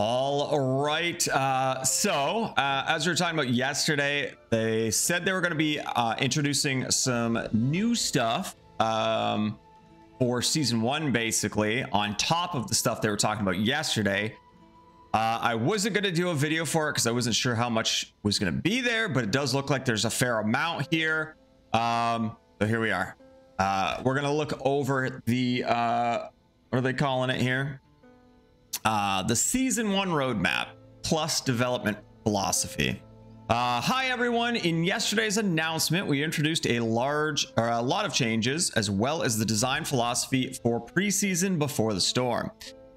All right. Uh, so, uh, as we were talking about yesterday, they said they were going to be uh, introducing some new stuff um, for season one, basically, on top of the stuff they were talking about yesterday. Uh, I wasn't going to do a video for it because I wasn't sure how much was going to be there, but it does look like there's a fair amount here. Um, so here we are. Uh, we're going to look over the, uh, what are they calling it here? Uh, the season one roadmap plus development philosophy. Uh, hi everyone. In yesterday's announcement, we introduced a large or a lot of changes as well as the design philosophy for preseason before the storm.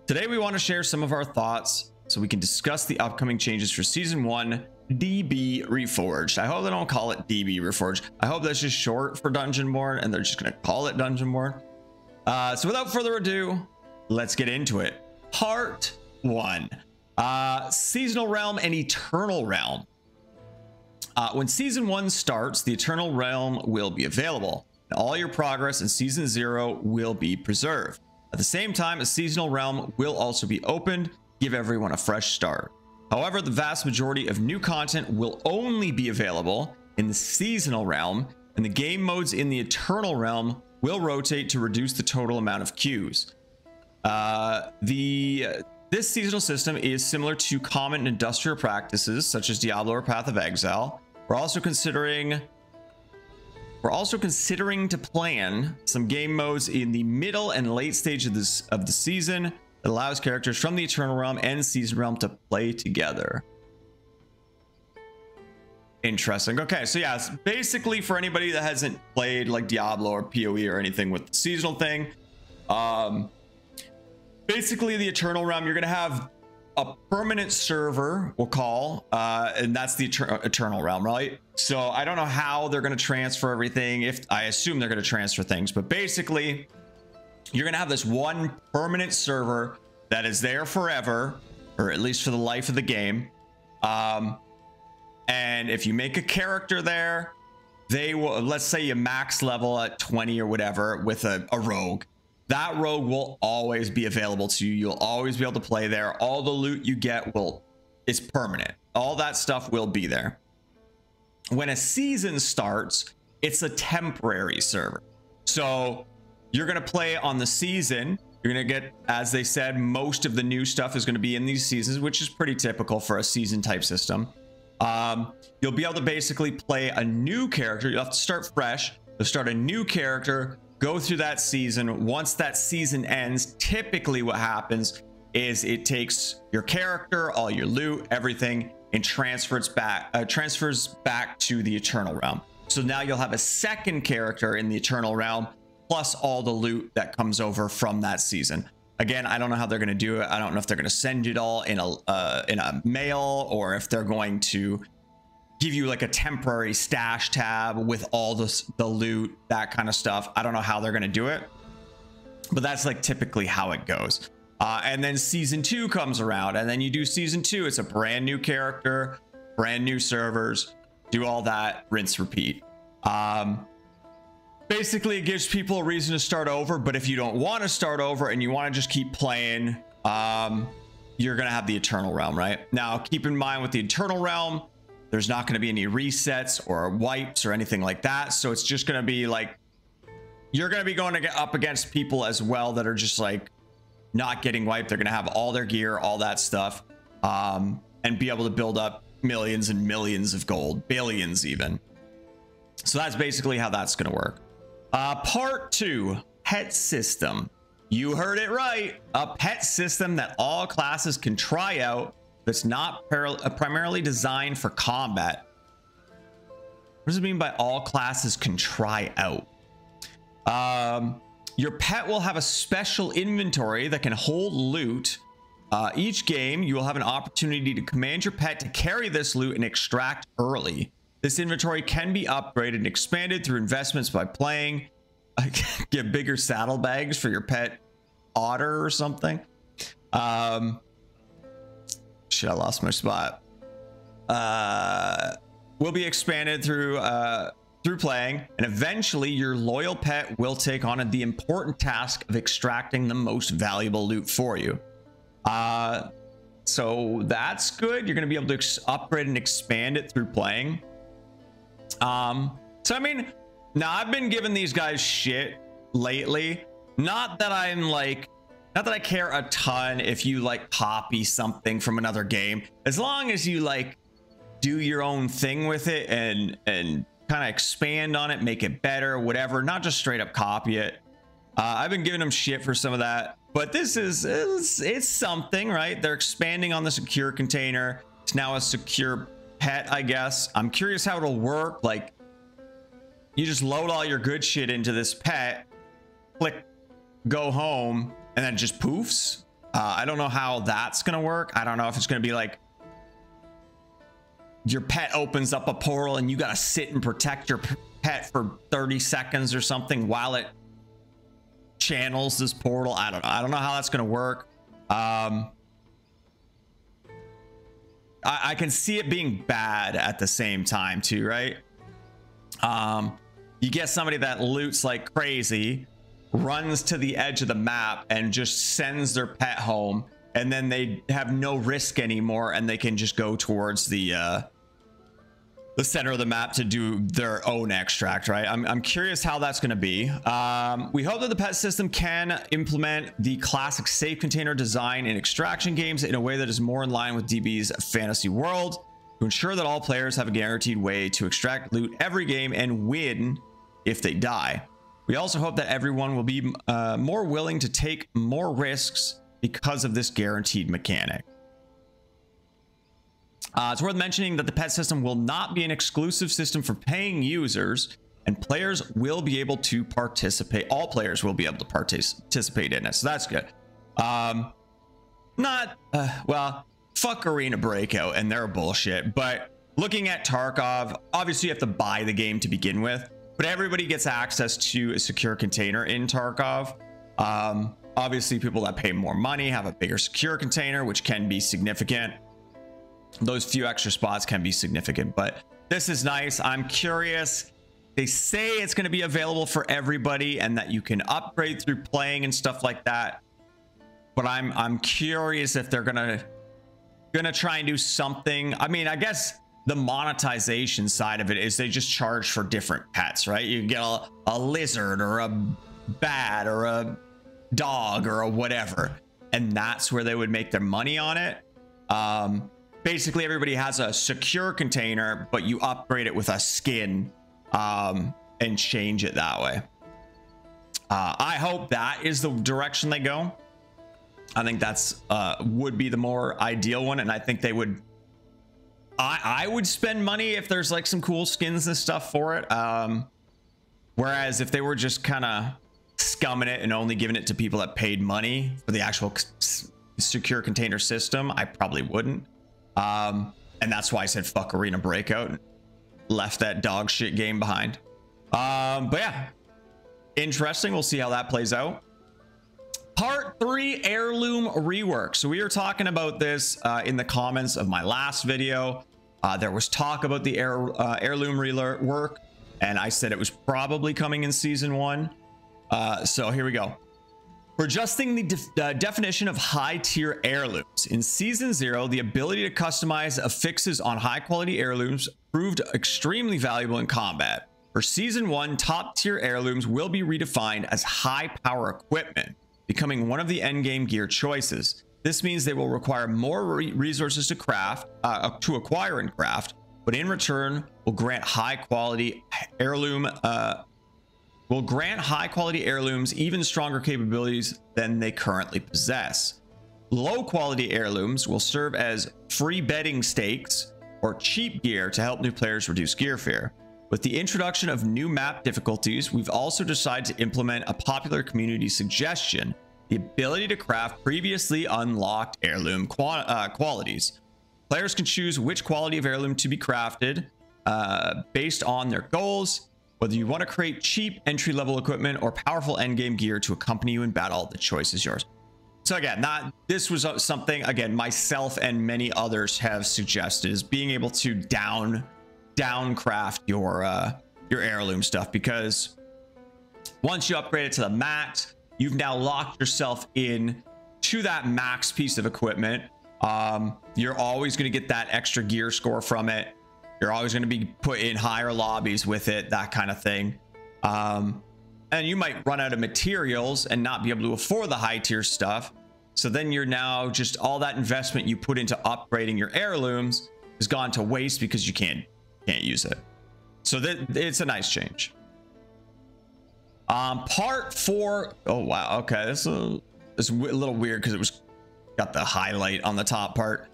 Today we want to share some of our thoughts so we can discuss the upcoming changes for season one DB Reforged. I hope they don't call it DB Reforged. I hope that's just short for Dungeonborne and they're just going to call it Dungeonborne. Uh, so without further ado, let's get into it part one uh seasonal realm and eternal realm. Uh, when season one starts the eternal realm will be available and all your progress in season zero will be preserved. At the same time a seasonal realm will also be opened give everyone a fresh start. However the vast majority of new content will only be available in the seasonal realm and the game modes in the eternal realm will rotate to reduce the total amount of queues uh, the this seasonal system is similar to common industrial practices such as Diablo or Path of Exile. We're also considering we're also considering to plan some game modes in the middle and late stage of this of the season that allows characters from the Eternal Realm and Season Realm to play together. Interesting. Okay, so yeah, basically for anybody that hasn't played like Diablo or PoE or anything with the seasonal thing, um, basically the eternal realm you're gonna have a permanent server we'll call uh and that's the Eter eternal realm right? So i don't know how they're going to transfer everything if i assume they're going to transfer things but basically you're going to have this one permanent server that is there forever or at least for the life of the game. Um and if you make a character there they will let's say you max level at 20 or whatever with a, a rogue that rogue will always be available to you. You'll always be able to play there. All the loot you get will is permanent. All that stuff will be there. When a season starts, it's a temporary server. So you're going to play on the season. You're going to get, as they said, most of the new stuff is going to be in these seasons, which is pretty typical for a season type system. Um, you'll be able to basically play a new character. You'll have to start fresh. You'll start a new character go through that season. Once that season ends, typically what happens is it takes your character, all your loot, everything, and transfers back uh, transfers back to the Eternal Realm. So now you'll have a second character in the Eternal Realm, plus all the loot that comes over from that season. Again, I don't know how they're going to do it. I don't know if they're going to send it all in a uh, in a mail or if they're going to give you like a temporary stash tab with all the, the loot, that kind of stuff. I don't know how they're going to do it, but that's like typically how it goes. Uh, and then season two comes around and then you do season two. It's a brand new character, brand new servers, do all that, rinse, repeat. Um, basically it gives people a reason to start over. But if you don't want to start over and you want to just keep playing, um, you're to have the eternal realm, right? Now keep in mind with the eternal realm, there's not going to be any resets or wipes or anything like that. So it's just going to be like, you're going to be going to get up against people as well that are just like not getting wiped. They're going to have all their gear, all that stuff, um, and be able to build up millions and millions of gold, billions even. So that's basically how that's going to work. Uh, part two, pet system. You heard it right. A pet system that all classes can try out that's not uh, primarily designed for combat. What does it mean by all classes can try out? Um, your pet will have a special inventory that can hold loot. Uh, each game, you will have an opportunity to command your pet to carry this loot and extract early. This inventory can be upgraded and expanded through investments by playing. Get bigger saddlebags for your pet otter or something. Um, Shit, I lost my spot. Uh, will be expanded through uh, through playing, and eventually your loyal pet will take on the important task of extracting the most valuable loot for you. Uh, So that's good. You're going to be able to upgrade and expand it through playing. Um, so I mean, now I've been giving these guys shit lately. Not that I'm like, not that I care a ton if you like copy something from another game, as long as you like do your own thing with it and and kind of expand on it, make it better, whatever. Not just straight up copy it. Uh, I've been giving them shit for some of that, but this is it's, it's something, right? They're expanding on the secure container. It's now a secure pet, I guess. I'm curious how it'll work. Like, you just load all your good shit into this pet, click go home, and then just poofs. Uh, I don't know how that's gonna work. I don't know if it's gonna be like your pet opens up a portal and you gotta sit and protect your pet for 30 seconds or something while it channels this portal. I don't know. I don't know how that's gonna work. Um, I, I can see it being bad at the same time too, right? Um, you get somebody that loots like crazy, runs to the edge of the map and just sends their pet home, and then they have no risk anymore, and they can just go towards the uh, the center of the map to do their own extract, right? I'm, I'm curious how that's going to be. Um, we hope that the pet system can implement the classic safe container design in extraction games in a way that is more in line with DB's fantasy world to ensure that all players have a guaranteed way to extract loot every game and win if they die. We also hope that everyone will be uh, more willing to take more risks because of this guaranteed mechanic. Uh, it's worth mentioning that the pet system will not be an exclusive system for paying users, and players will be able to participate. All players will be able to participate in it, so that's good. Um, not uh, well, fuck Arena Breakout and their bullshit. But looking at Tarkov, obviously you have to buy the game to begin with, but everybody gets access to a secure container in Tarkov. Um, obviously, people that pay more money have a bigger secure container, which can be significant those few extra spots can be significant, but this is nice. I'm curious. They say it's going to be available for everybody and that you can upgrade through playing and stuff like that. But I'm I'm curious if they're going to going to try and do something. I mean, I guess the monetization side of it is they just charge for different pets, right? You get a, a lizard or a bat or a dog or a whatever. And that's where they would make their money on it. Um, basically everybody has a secure container, but you upgrade it with a skin um, and change it that way. Uh, I hope that is the direction they go. I think that's uh, would be the more ideal one, and I think they would. I I would spend money if there's like some cool skins and stuff for it. Um, whereas if they were just kind of scumming it and only giving it to people that paid money for the actual secure container system, I probably wouldn't. Um, and that's why I said fuck Arena Breakout. Left that dog shit game behind. Um, but yeah, interesting. We'll see how that plays out. Part three heirloom rework. So we were talking about this uh, in the comments of my last video. Uh, there was talk about the heir, uh, heirloom rework, and I said it was probably coming in season one. Uh, so here we go. We're adjusting the uh, definition of high tier heirlooms. In season zero, the ability to customize affixes on high quality heirlooms proved extremely valuable in combat. For season one, top tier heirlooms will be redefined as high power equipment, becoming one of the endgame gear choices. This means they will require more re resources to craft, uh, to acquire and craft, but in return will grant high quality heirloom uh, will grant high quality heirlooms even stronger capabilities than they currently possess. Low quality heirlooms will serve as free betting stakes or cheap gear to help new players reduce gear fear. With the introduction of new map difficulties, we've also decided to implement a popular community suggestion, the ability to craft previously unlocked heirloom uh, qualities. Players can choose which quality of heirloom to be crafted uh, based on their goals, whether you want to create cheap entry level equipment or powerful endgame gear to accompany you in battle, the choice is yours. So again, not this was something again myself and many others have suggested is being able to down downcraft your uh, your heirloom stuff because once you upgrade it to the max, you've now locked yourself in to that max piece of equipment. Um, you're always going to get that extra gear score from it. You're always going to be put in higher lobbies with it, that kind of thing. Um, and you might run out of materials and not be able to afford the high tier stuff. So then you're now just all that investment you put into upgrading your heirlooms has gone to waste because you can't can't use it. So that it's a nice change. Um, part four. Oh wow. Okay, this is a, this is a little weird because it was got the highlight on the top part.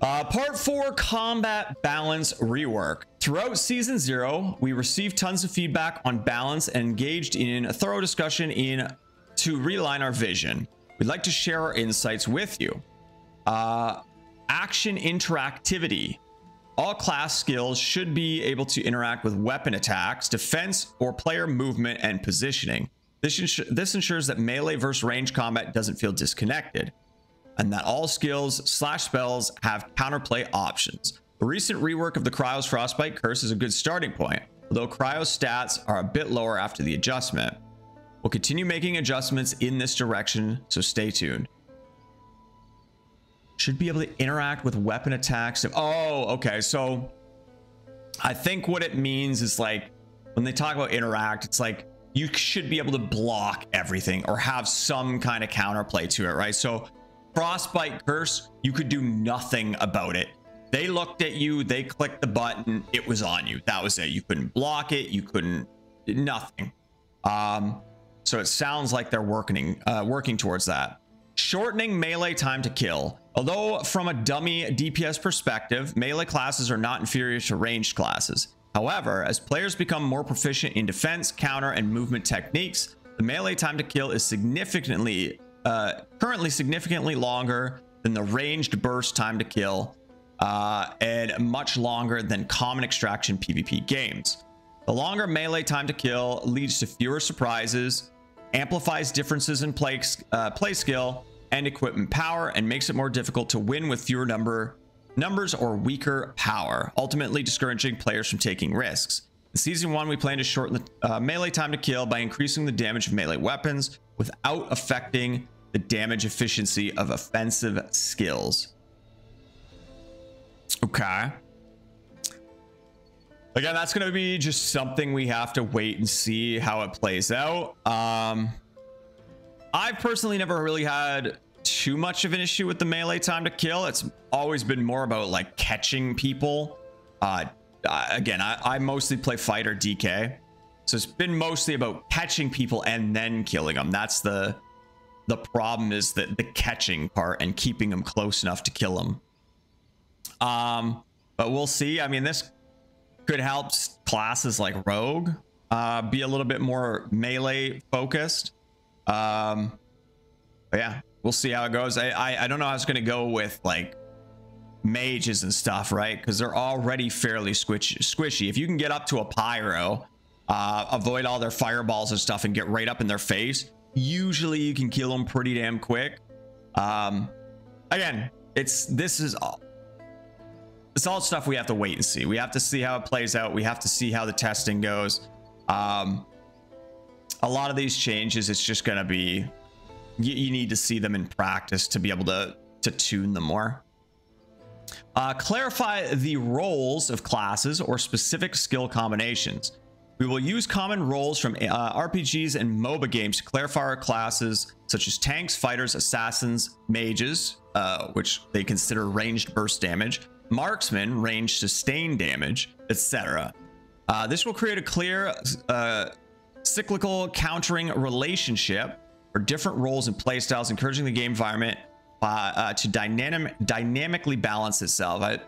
Uh, part four combat balance rework. Throughout season zero, we received tons of feedback on balance and engaged in a thorough discussion in to realign our vision. We'd like to share our insights with you. Uh, action interactivity. All class skills should be able to interact with weapon attacks, defense, or player movement and positioning. This, this ensures that melee versus range combat doesn't feel disconnected, and that all skills slash spells have counterplay options. The recent rework of the Cryo's Frostbite Curse is a good starting point, although Cryo's stats are a bit lower after the adjustment. We'll continue making adjustments in this direction, so stay tuned. Should be able to interact with weapon attacks. Oh, okay. So I think what it means is like when they talk about interact, it's like you should be able to block everything or have some kind of counterplay to it, right? So frostbite curse, you could do nothing about it. They looked at you, they clicked the button, it was on you. That was it. You couldn't block it, you couldn't nothing. Um, so it sounds like they're working uh, working towards that. Shortening melee time to kill. Although from a dummy DPS perspective, melee classes are not inferior to ranged classes. However, as players become more proficient in defense, counter, and movement techniques, the melee time to kill is significantly, uh, currently significantly longer than the ranged burst time to kill, uh, and much longer than common extraction PvP games. The longer melee time to kill leads to fewer surprises, amplifies differences in play, uh, play skill and equipment power, and makes it more difficult to win with fewer number numbers or weaker power, ultimately discouraging players from taking risks. In season one, we plan to shorten the uh, melee time to kill by increasing the damage of melee weapons without affecting the damage efficiency of offensive skills. Okay. Again, that's going to be just something we have to wait and see how it plays out. Um, I've personally never really had too much of an issue with the melee time to kill. It's always been more about like catching people. Uh, again, I, I mostly play fighter DK. So it's been mostly about catching people and then killing them. That's the the problem is that the catching part and keeping them close enough to kill them. Um, but we'll see. I mean, this could help classes like Rogue uh, be a little bit more melee focused. Um, yeah, we'll see how it goes. I I, I don't know how it's gonna go with like mages and stuff, right? Because they're already fairly squishy. Squishy. If you can get up to a pyro, uh, avoid all their fireballs and stuff, and get right up in their face, usually you can kill them pretty damn quick. Um, again, it's this is all it's all stuff we have to wait and see. We have to see how it plays out. We have to see how the testing goes. Um, a lot of these changes, it's just going to be, you, you, need to see them in practice to be able to, to tune them more. Uh, clarify the roles of classes or specific skill combinations. We will use common roles from uh, RPGs and MOBA games to clarify our classes, such as tanks, fighters, assassins, mages, uh, which they consider ranged burst damage, marksman, range sustain damage, etc. Uh, this will create a clear uh, cyclical countering relationship or different roles and playstyles, encouraging the game environment uh, uh, to dynamic dynamically balance itself. I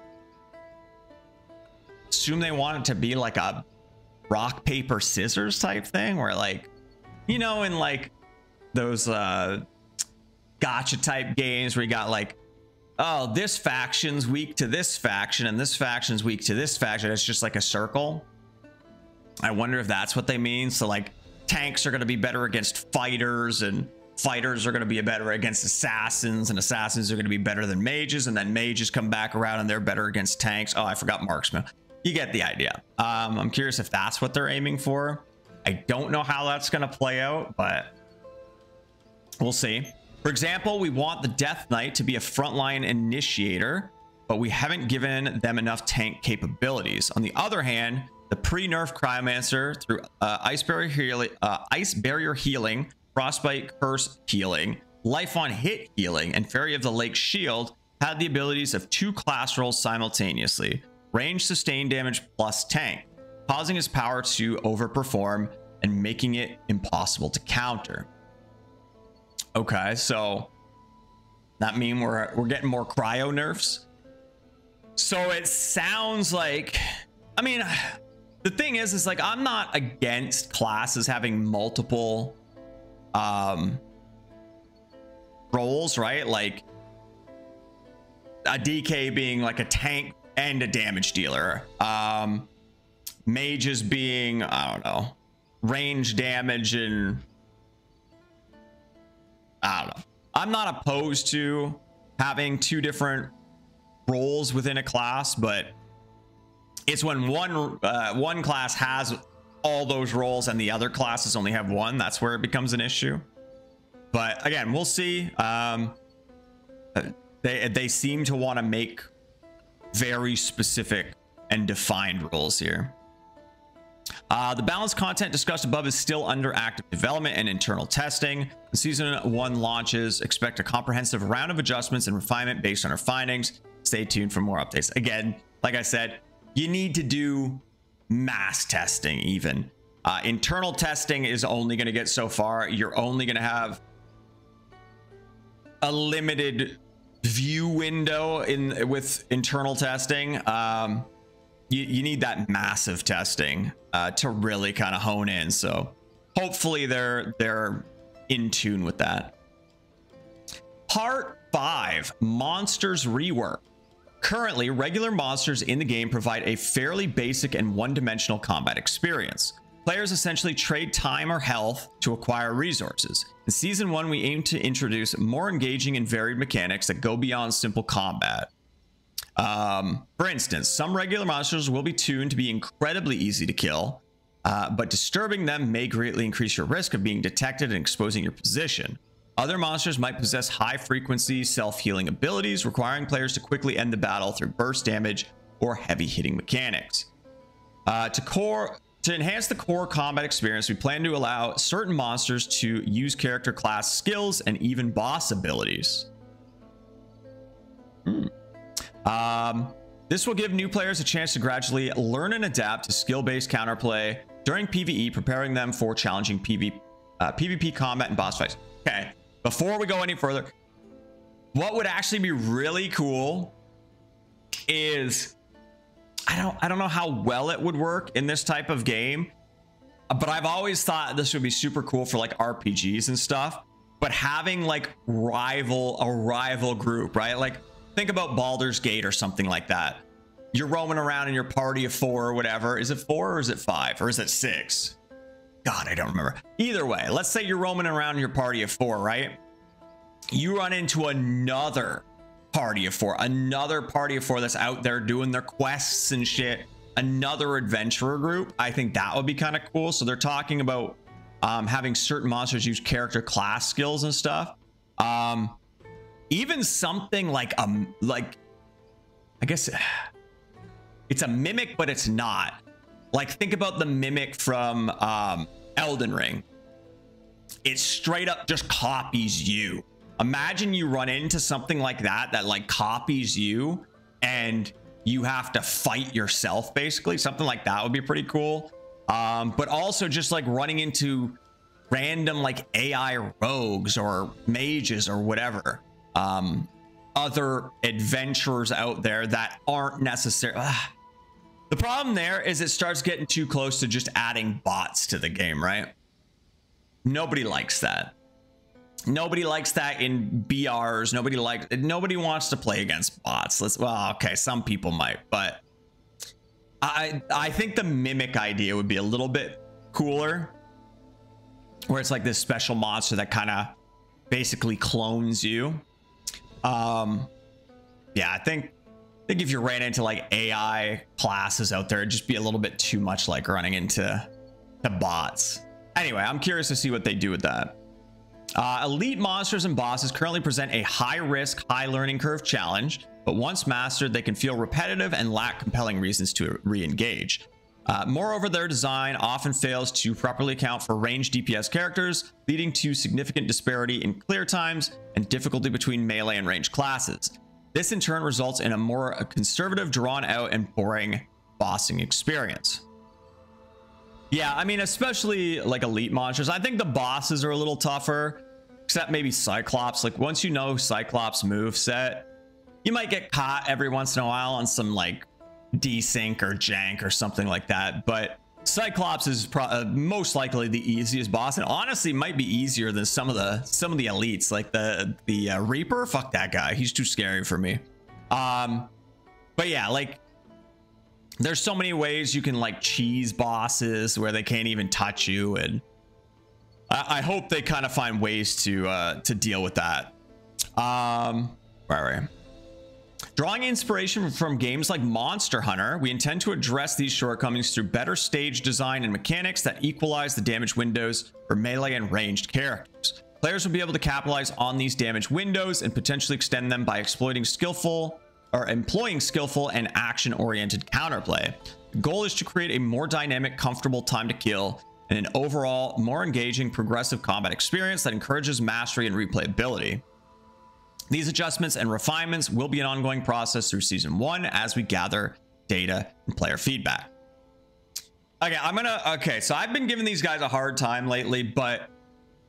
assume they want it to be like a rock paper scissors type thing, where like, you know, in like those uh, gacha type games where you got like oh, this faction's weak to this faction and this faction's weak to this faction. It's just like a circle. I wonder if that's what they mean. So like tanks are going to be better against fighters and fighters are going to be better against assassins and assassins are going to be better than mages and then mages come back around and they're better against tanks. Oh, I forgot marksman. You get the idea. Um, I'm curious if that's what they're aiming for. I don't know how that's going to play out, but we'll see. For example, we want the Death Knight to be a frontline initiator, but we haven't given them enough tank capabilities. On the other hand, the pre-nerf Cryomancer through uh, Ice Barrier healing, uh, Ice Barrier healing, Frostbite Curse healing, Life on Hit healing, and Fairy of the Lake Shield had the abilities of two class roles simultaneously, range sustain damage plus tank, causing his power to overperform and making it impossible to counter. Okay, so that mean we're we're getting more cryo nerfs. So it sounds like I mean the thing is is like I'm not against classes having multiple um roles, right? Like a DK being like a tank and a damage dealer. Um mages being I don't know, range damage and I don't know. I'm not opposed to having two different roles within a class, but it's when one uh, one class has all those roles and the other classes only have one. That's where it becomes an issue. But again, we'll see. Um, they they seem to want to make very specific and defined rules here. Uh, the balanced content discussed above is still under active development and internal testing. Season one launches. Expect a comprehensive round of adjustments and refinement based on our findings. Stay tuned for more updates. Again, like I said, you need to do mass testing even. Uh, internal testing is only going to get so far. You're only going to have a limited view window in with internal testing. Um, you, you need that massive testing uh, to really kind of hone in. So hopefully they're they're in tune with that. Part five: Monsters Rework. Currently, regular monsters in the game provide a fairly basic and one-dimensional combat experience. Players essentially trade time or health to acquire resources. In Season 1, we aim to introduce more engaging and varied mechanics that go beyond simple combat. Um, for instance, some regular monsters will be tuned to be incredibly easy to kill, uh, but disturbing them may greatly increase your risk of being detected and exposing your position. Other monsters might possess high frequency self-healing abilities, requiring players to quickly end the battle through burst damage or heavy hitting mechanics. Uh, to core to enhance the core combat experience, we plan to allow certain monsters to use character class skills and even boss abilities. Hmm. Um, this will give new players a chance to gradually learn and adapt to skill-based counterplay during PvE, preparing them for challenging PV, uh, PvP combat and boss fights. Okay, before we go any further, what would actually be really cool is I don't I don't know how well it would work in this type of game, but I've always thought this would be super cool for like RPGs and stuff. But having like rival a rival group, right? Like think about Baldur's Gate or something like that. You're roaming around in your party of four or whatever. Is it four or is it five or is it six? God, I don't remember. Either way, let's say you're roaming around your party of four, right? You run into another party of four, another party of four that's out there doing their quests and shit, another adventurer group. I think that would be kind of cool. So they're talking about um, having certain monsters use character class skills and stuff. Um, even something like um like I guess it's a mimic, but it's not. Like think about the mimic from um Elden Ring. It straight up just copies you. Imagine you run into something like that that like copies you and you have to fight yourself basically. Something like that would be pretty cool. Um, but also just like running into random like AI rogues or mages or whatever um, other adventurers out there that aren't necessary. The problem there is it starts getting too close to just adding bots to the game, right? Nobody likes that. Nobody likes that in BRs. Nobody likes nobody wants to play against bots. Let's well, okay, some people might, but I I think the mimic idea would be a little bit cooler. Where it's like this special monster that kind of basically clones you. Um, yeah, I think I think if you ran into like AI classes out there, it'd just be a little bit too much like running into the bots. Anyway, I'm curious to see what they do with that. Uh, elite monsters and bosses currently present a high risk, high learning curve challenge, but once mastered, they can feel repetitive and lack compelling reasons to re engage. Uh, moreover, their design often fails to properly account for ranged DPS characters, leading to significant disparity in clear times and difficulty between melee and ranged classes. This in turn results in a more conservative, drawn out, and boring bossing experience. Yeah, I mean, especially like elite monsters. I think the bosses are a little tougher, except maybe Cyclops. Like once you know Cyclops move set, you might get caught every once in a while on some like desync or jank or something like that. But Cyclops is pro- uh, most likely the easiest boss, and honestly might be easier than some of the some of the elites, like the the uh, Reaper. Fuck that guy, he's too scary for me. Um, but yeah, like there's so many ways you can like cheese bosses where they can't even touch you, and I, I hope they kind of find ways to uh, to deal with that. Um, where are we? Drawing inspiration from games like Monster Hunter, we intend to address these shortcomings through better stage design and mechanics that equalize the damage windows for melee and ranged characters. Players will be able to capitalize on these damage windows and potentially extend them by exploiting skillful or employing skillful and action-oriented counterplay. The goal is to create a more dynamic, comfortable time to kill and an overall more engaging progressive combat experience that encourages mastery and replayability. These adjustments and refinements will be an ongoing process through season one as we gather data and player feedback. Okay, I'm gonna. Okay, so I've been giving these guys a hard time lately, but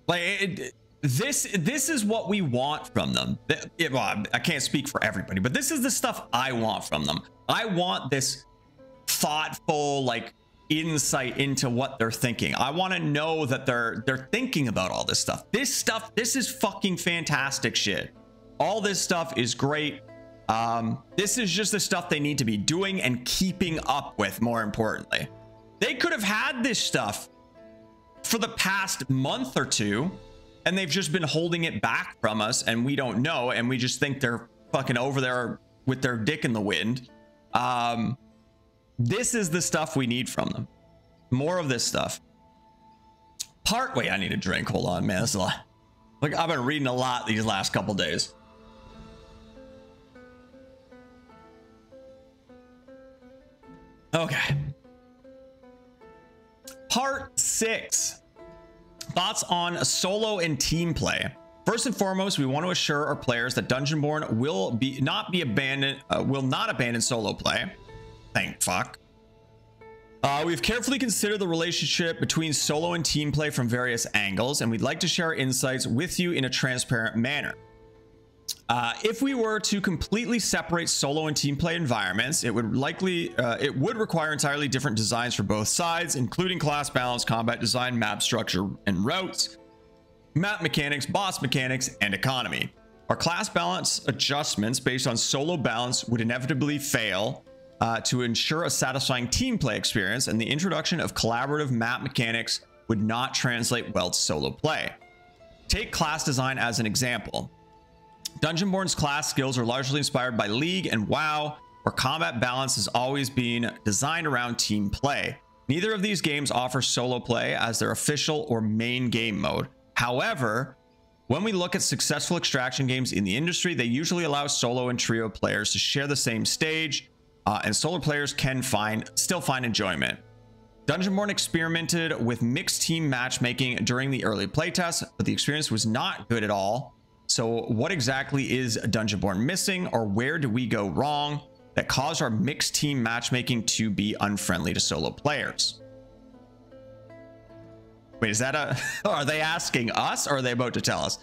like it, this, this is what we want from them. It, well, I can't speak for everybody, but this is the stuff I want from them. I want this thoughtful, like insight into what they're thinking. I want to know that they're they're thinking about all this stuff. This stuff, this is fucking fantastic shit. All this stuff is great. Um, this is just the stuff they need to be doing and keeping up with, more importantly. They could have had this stuff for the past month or two, and they've just been holding it back from us, and we don't know, and we just think they're fucking over there with their dick in the wind. Um, this is the stuff we need from them. More of this stuff. Part wait, I need a drink. Hold on, man. This is a lot. Like I've been reading a lot these last couple days. Okay. Part six. Thoughts on solo and team play. First and foremost, we want to assure our players that Dungeonborne will be not be abandoned, uh, will not abandon solo play. Thank fuck. Uh, we've carefully considered the relationship between solo and team play from various angles, and we'd like to share our insights with you in a transparent manner. Uh, if we were to completely separate solo and team play environments, it would likely uh, it would require entirely different designs for both sides, including class balance, combat design, map structure, and routes, map mechanics, boss mechanics, and economy. Our class balance adjustments based on solo balance would inevitably fail uh, to ensure a satisfying team play experience, and the introduction of collaborative map mechanics would not translate well to solo play. Take class design as an example. Dungeonborne's class skills are largely inspired by League and WoW, where combat balance has always been designed around team play. Neither of these games offer solo play as their official or main game mode. However, when we look at successful extraction games in the industry, they usually allow solo and trio players to share the same stage, uh, and solo players can find still find enjoyment. Dungeonborne experimented with mixed team matchmaking during the early playtest, but the experience was not good at all so what exactly is Dungeonborne missing or where do we go wrong that caused our mixed team matchmaking to be unfriendly to solo players? Wait, is that a, are they asking us or are they about to tell us?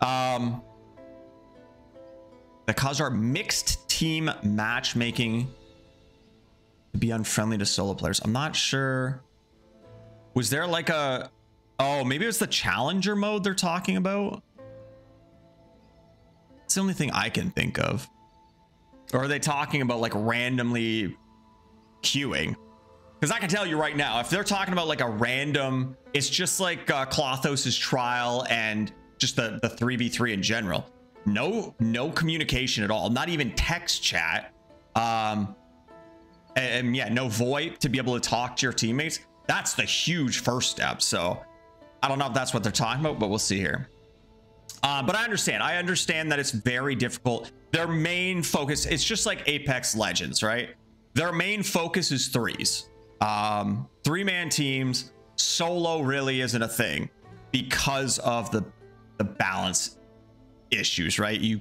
Um, that caused our mixed team matchmaking to be unfriendly to solo players. I'm not sure. Was there like a, oh, maybe it was the challenger mode they're talking about? It's the only thing I can think of. Or are they talking about like randomly queuing? Because I can tell you right now, if they're talking about like a random, it's just like uh, Klothos's trial and just the, the 3v3 in general. No, no communication at all. Not even text chat. Um, and, and yeah, no VoIP to be able to talk to your teammates. That's the huge first step. So I don't know if that's what they're talking about, but we'll see here. Uh, but I understand. I understand that it's very difficult. Their main focus, it's just like Apex Legends, right? Their main focus is threes. Um, three man teams. Solo really isn't a thing because of the the balance issues, right? You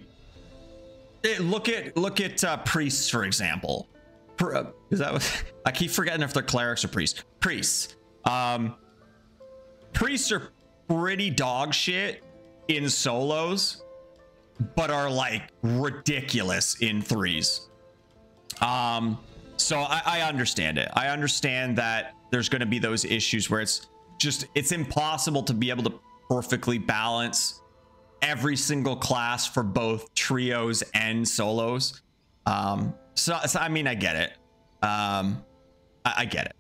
it, look at look at uh, priests for example. Uh, is that what I keep forgetting if they're clerics or priests? Priests. Um, priests are pretty dog shit in solos, but are like ridiculous in threes. Um, so I, I understand it. I understand that there's going to be those issues where it's just it's impossible to be able to perfectly balance every single class for both trios and solos. Um, so, so I mean, I get it. Um, I, I get it.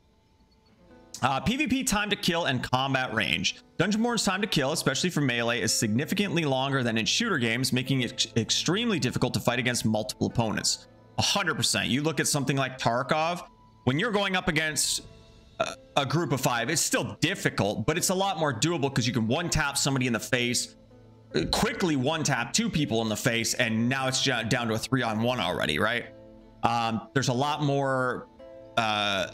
Uh, PvP time to kill and combat range. Dungeonborne's time to kill, especially for melee, is significantly longer than in shooter games, making it extremely difficult to fight against multiple opponents. 100%. You look at something like Tarkov, when you're going up against a, a group of five, it's still difficult, but it's a lot more doable because you can one tap somebody in the face, quickly one tap two people in the face, and now it's down to a three on one already, right? Um, there's a lot more. Uh,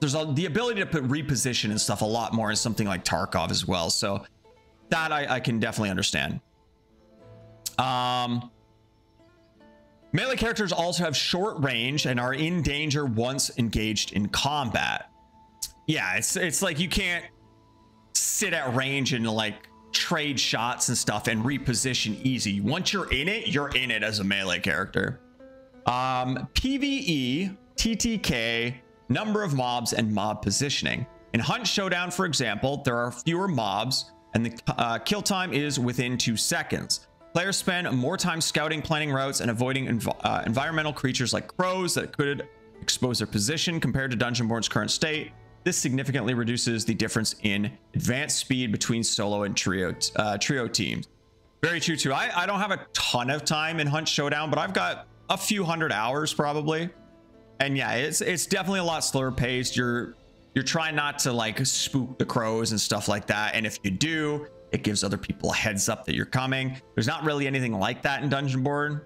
there's a, the ability to put reposition and stuff a lot more in something like Tarkov as well. So that I, I can definitely understand. Um, melee characters also have short range and are in danger once engaged in combat. Yeah, it's it's like you can't sit at range and like trade shots and stuff and reposition easy. Once you're in it, you're in it as a melee character. Um, PvE, TTK, number of mobs, and mob positioning. In Hunt Showdown, for example, there are fewer mobs and the uh, kill time is within two seconds. Players spend more time scouting, planning routes, and avoiding env uh, environmental creatures like crows that could expose their position compared to Dungeonborne's current state. This significantly reduces the difference in advanced speed between solo and trio uh, trio teams. Very true too. I, I don't have a ton of time in Hunt Showdown, but I've got a few hundred hours probably. And yeah, it's it's definitely a lot slower paced. You're you're trying not to like spook the crows and stuff like that. And if you do, it gives other people a heads up that you're coming. There's not really anything like that in Dungeonborne.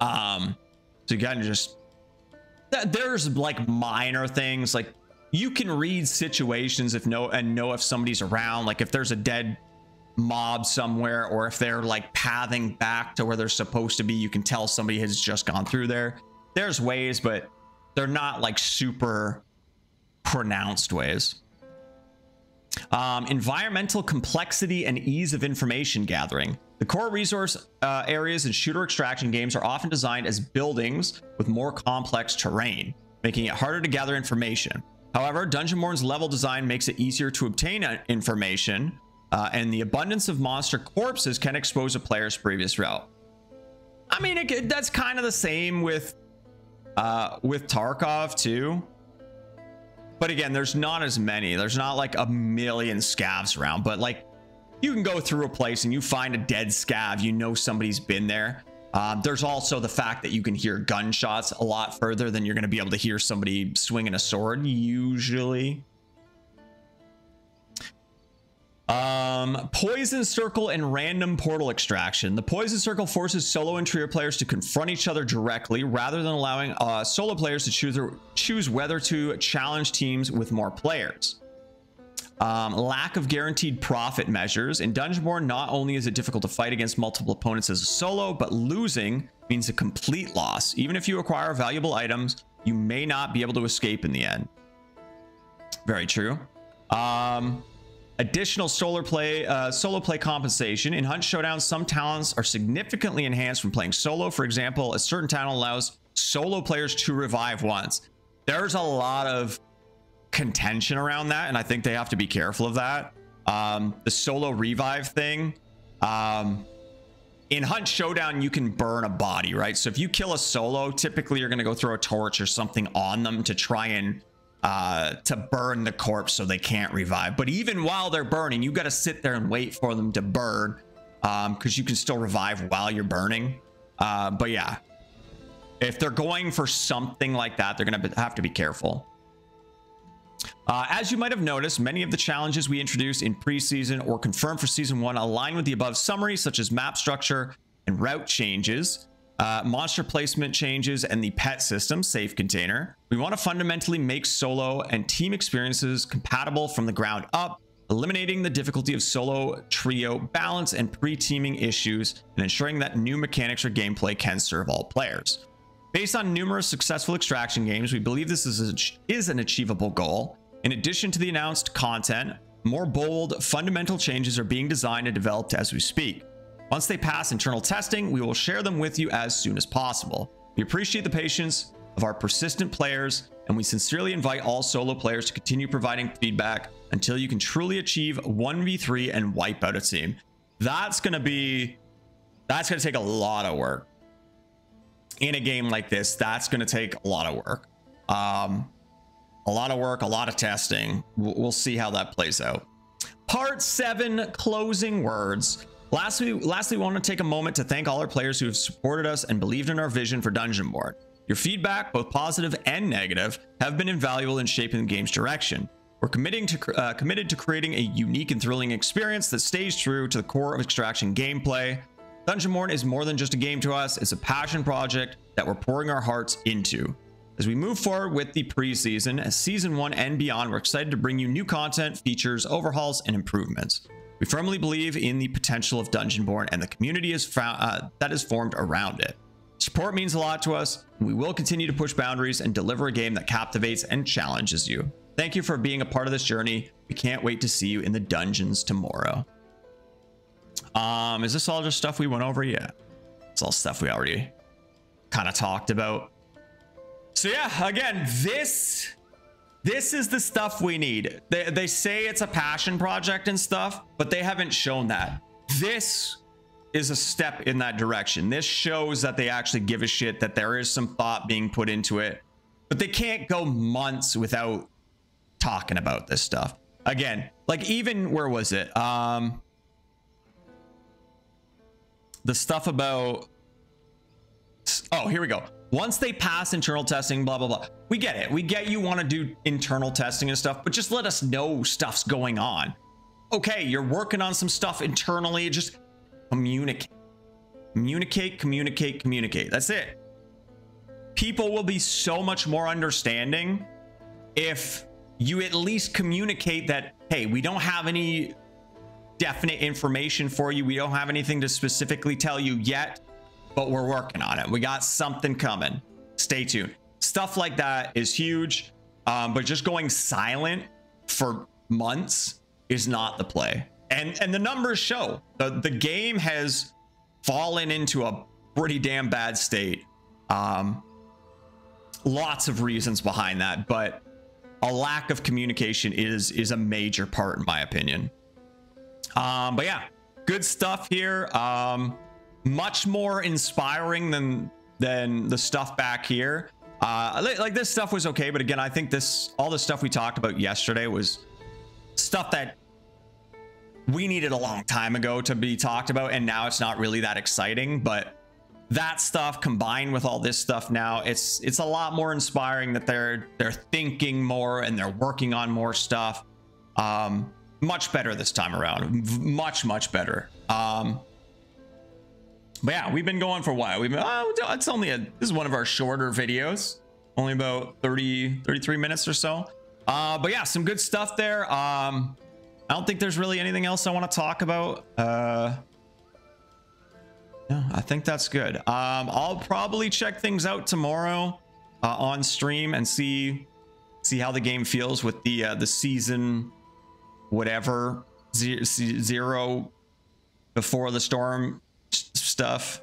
Um, so you kind of just there's like minor things like you can read situations if no and know if somebody's around like if there's a dead mob somewhere or if they're like pathing back to where they're supposed to be you can tell somebody has just gone through there there's ways but they're not like super pronounced ways. Um, environmental complexity and ease of information gathering. The core resource uh, areas in shooter extraction games are often designed as buildings with more complex terrain making it harder to gather information. However, Dungeonborne's level design makes it easier to obtain uh, information, uh, and the abundance of monster corpses can expose a player's previous route. I mean, it, that's kind of the same with uh, with Tarkov too. But again, there's not as many. There's not like a million scavs around, but like you can go through a place and you find a dead scav, you know somebody's been there. Um, there's also the fact that you can hear gunshots a lot further than you're going to be able to hear somebody swinging a sword usually. Um, poison circle and random portal extraction. The poison circle forces solo and trio players to confront each other directly rather than allowing uh, solo players to choose, choose whether to challenge teams with more players. Um, lack of guaranteed profit measures. In Dungeonborne, not only is it difficult to fight against multiple opponents as a solo, but losing means a complete loss. Even if you acquire valuable items, you may not be able to escape in the end. Very true. Um, additional solar play, uh, solo play compensation. In Hunt Showdown, some talents are significantly enhanced from playing solo. For example, a certain talent allows solo players to revive once. There's a lot of contention around that, and I think they have to be careful of that. Um, the solo revive thing. Um, in Hunt Showdown, you can burn a body, right? So if you kill a solo, typically you're going to go throw a torch or something on them to try and uh, to burn the corpse so they can't revive. But even while they're burning, you got to sit there and wait for them to burn because um, you can still revive while you're burning. Uh, but yeah, if they're going for something like that, they're going to have to be careful. Uh, as you might have noticed, many of the challenges we introduced in preseason or confirmed for season one align with the above summary, such as map structure and route changes, uh, monster placement changes, and the pet system safe container. We want to fundamentally make solo and team experiences compatible from the ground up, eliminating the difficulty of solo trio balance and pre-teaming issues, and ensuring that new mechanics or gameplay can serve all players. Based on numerous successful extraction games, we believe this is, a, is an achievable goal. In addition to the announced content, more bold, fundamental changes are being designed and developed as we speak. Once they pass internal testing, we will share them with you as soon as possible. We appreciate the patience of our persistent players, and we sincerely invite all solo players to continue providing feedback until you can truly achieve 1v3 and wipe out a team. That's going to be, that's going to take a lot of work in a game like this, that's going to take a lot of work. Um, a lot of work, a lot of testing. We'll, we'll see how that plays out. Part seven, closing words. Lastly, lastly, we want to take a moment to thank all our players who have supported us and believed in our vision for Dungeonborne. Your feedback, both positive and negative, have been invaluable in shaping the game's direction. We're committing to, uh, committed to creating a unique and thrilling experience that stays true to the core of extraction gameplay, Dungeonborne is more than just a game to us, it's a passion project that we're pouring our hearts into. As we move forward with the preseason, as season one and beyond, we're excited to bring you new content, features, overhauls, and improvements. We firmly believe in the potential of Dungeonborne and the community is found, uh, that is formed around it. Support means a lot to us, and we will continue to push boundaries and deliver a game that captivates and challenges you. Thank you for being a part of this journey. We can't wait to see you in the dungeons tomorrow. Um, is this all just stuff we went over? Yeah. It's all stuff we already kind of talked about. So yeah, again, this this is the stuff we need. They, they say it's a passion project and stuff, but they haven't shown that. This is a step in that direction. This shows that they actually give a shit, that there is some thought being put into it, but they can't go months without talking about this stuff. Again, like even, where was it? Um, the stuff about oh here we go once they pass internal testing blah blah blah we get it. We get you want to do internal testing and stuff but just let us know stuff's going on. Okay you're working on some stuff internally just communicate. Communicate communicate communicate. That's it. People will be so much more understanding if you at least communicate that hey we don't have any definite information for you. We don't have anything to specifically tell you yet, but we're working on it. We got something coming. Stay tuned. Stuff like that is huge, um, but just going silent for months is not the play. And and the numbers show the the game has fallen into a pretty damn bad state. Um, lots of reasons behind that, but a lack of communication is is a major part in my opinion. Um, but yeah, good stuff here. Um, much more inspiring than than the stuff back here. Uh, like, this stuff was okay, but again, I think this all the stuff we talked about yesterday was stuff that we needed a long time ago to be talked about, and now it's not really that exciting. But that stuff combined with all this stuff now, it's it's a lot more inspiring that they're they're thinking more and they're working on more stuff. Um, much better this time around much much better um but yeah we've been going for a while. We've been oh, it's only a this is one of our shorter videos. Only about 30 33 minutes or so. Uh but yeah some good stuff there. Um i don't think there's really anything else i want to talk about. Uh yeah i think that's good. Um i'll probably check things out tomorrow uh, on stream and see see how the game feels with the uh, the season whatever zero before the storm stuff.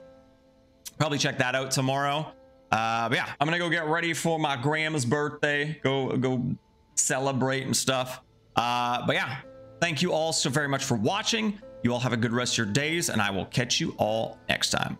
Probably check that out tomorrow. Uh, but yeah, I'm gonna go get ready for my grandma's birthday. Go go celebrate and stuff. Uh, but yeah, thank you all so very much for watching. You all have a good rest of your days, and I will catch you all next time.